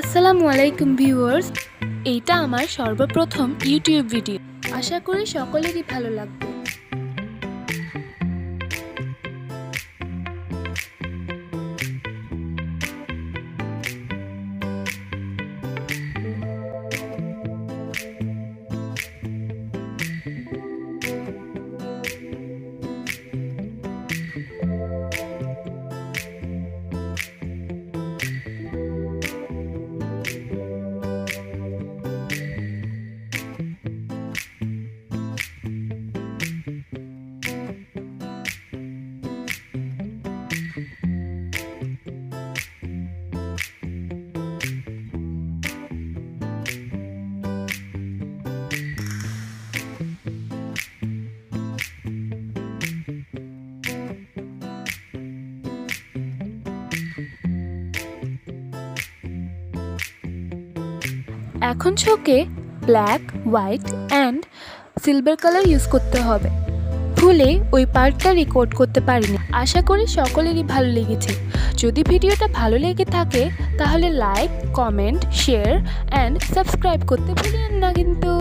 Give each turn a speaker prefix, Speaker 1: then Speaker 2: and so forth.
Speaker 1: আসসালামু আলাইকুম ভিউয়ার্স এইটা আমার সর্বপ্রথম ইউটিউব ভিডিও আশা করি সকলেরই ভালো লাগবে। এখন চোখে black white and silver colour use করতে হবে। ভুলে ওই পার্টটা রেকর্ড করতে পারিনি। আশা করি সকলেরই ভালো লেগেছে। যদি ভিডিওটা ভালো লেগে থাকে, তাহলে like comment share and subscribe করতে ভুলিয়েন না কিন্তু।